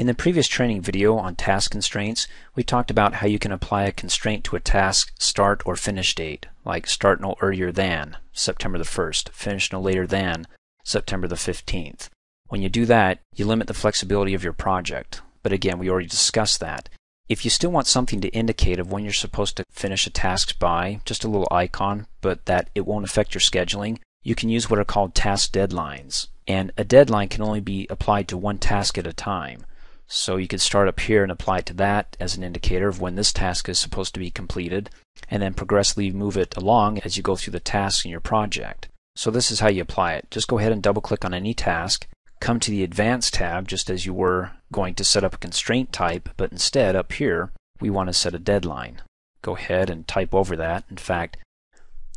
In the previous training video on task constraints, we talked about how you can apply a constraint to a task start or finish date, like start no earlier than September the 1st, finish no later than September the 15th. When you do that, you limit the flexibility of your project. But again, we already discussed that. If you still want something to indicate of when you're supposed to finish a task by, just a little icon, but that it won't affect your scheduling, you can use what are called task deadlines. And a deadline can only be applied to one task at a time. So you could start up here and apply it to that as an indicator of when this task is supposed to be completed, and then progressively move it along as you go through the tasks in your project. So this is how you apply it. Just go ahead and double click on any task, come to the Advanced tab just as you were going to set up a constraint type, but instead up here we want to set a deadline. Go ahead and type over that. In fact,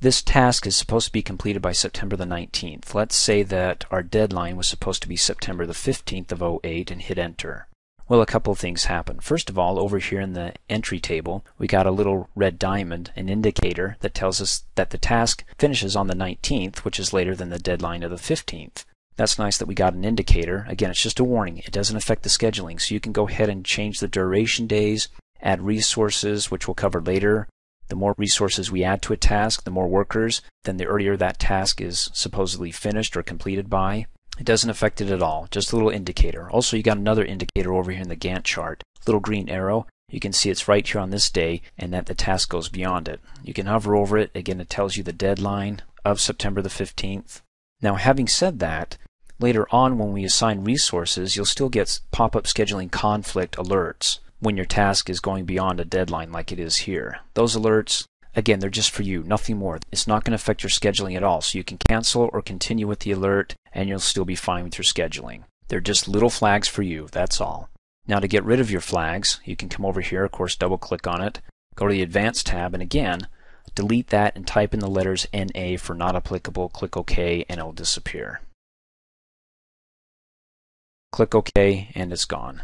this task is supposed to be completed by September the 19th. Let's say that our deadline was supposed to be September the 15th of 08 and hit enter. Well, a couple of things happen. First of all, over here in the entry table, we got a little red diamond, an indicator that tells us that the task finishes on the 19th, which is later than the deadline of the 15th. That's nice that we got an indicator. Again, it's just a warning. It doesn't affect the scheduling. So you can go ahead and change the duration days, add resources, which we'll cover later. The more resources we add to a task, the more workers, then the earlier that task is supposedly finished or completed by. It doesn't affect it at all, just a little indicator. Also, you got another indicator over here in the Gantt chart, little green arrow. You can see it's right here on this day and that the task goes beyond it. You can hover over it. Again, it tells you the deadline of September the 15th. Now, having said that, later on when we assign resources, you'll still get pop-up scheduling conflict alerts when your task is going beyond a deadline like it is here. Those alerts Again, they're just for you, nothing more. It's not going to affect your scheduling at all, so you can cancel or continue with the alert and you'll still be fine with your scheduling. They're just little flags for you, that's all. Now to get rid of your flags, you can come over here, of course double click on it, go to the Advanced tab, and again, delete that and type in the letters NA for not applicable, click OK, and it'll disappear. Click OK, and it's gone.